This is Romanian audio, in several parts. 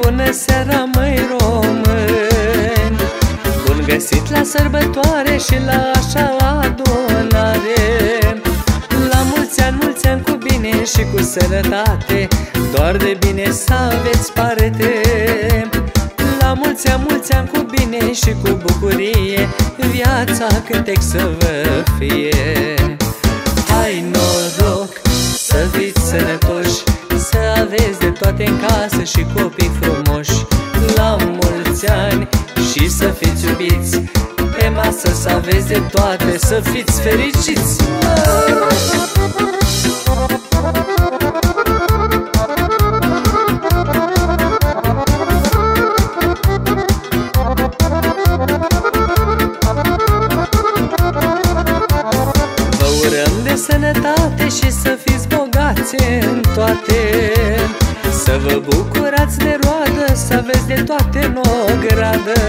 Bună seara, măi român Bun găsit la sărbătoare și la așa adunare. La mulți ani, mulți ani cu bine și cu sănătate Doar de bine să aveți parte La mulți ani, mulți ani cu bine și cu bucurie Viața cântec să vă fie aveți de toate în casă și copii frumoși. La mulți ani și să fiți iubiți Pe masă să aveți de toate, să fiți fericiți. Vă urăm de sănătate și să fiți bogați în toate Să vă bucurați de roadă, să aveți de toate în o gradă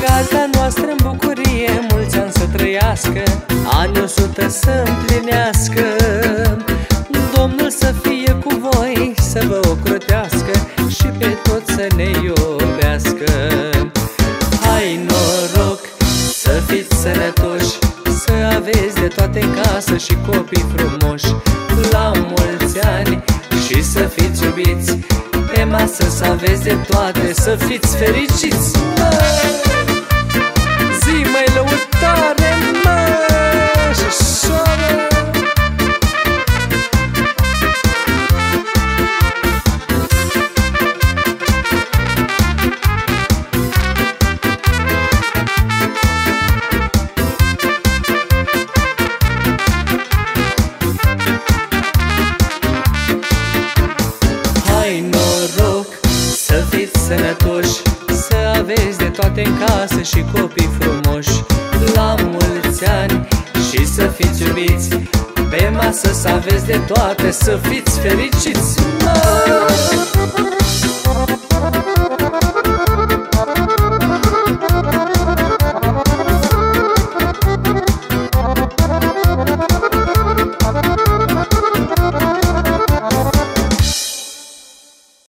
Gazda noastră în bucurie, mulți ani să trăiască Ani o sută să împlinească. Domnul să fie cu voi, să vă ocrotească Și pe toți să ne iubească. Hai noroc să fiți sănătoși Să aveți de toate în casă și copii frumoși. La mulți ani și să fiți iubiți Pe masă să aveți de toate, să fiți fericiți. Zi sănătoși Să aveți de toate în casă și copii frumoși La mulți ani și să fiți iubiți Pe masă să aveți de toate, să fiți fericiți Mă!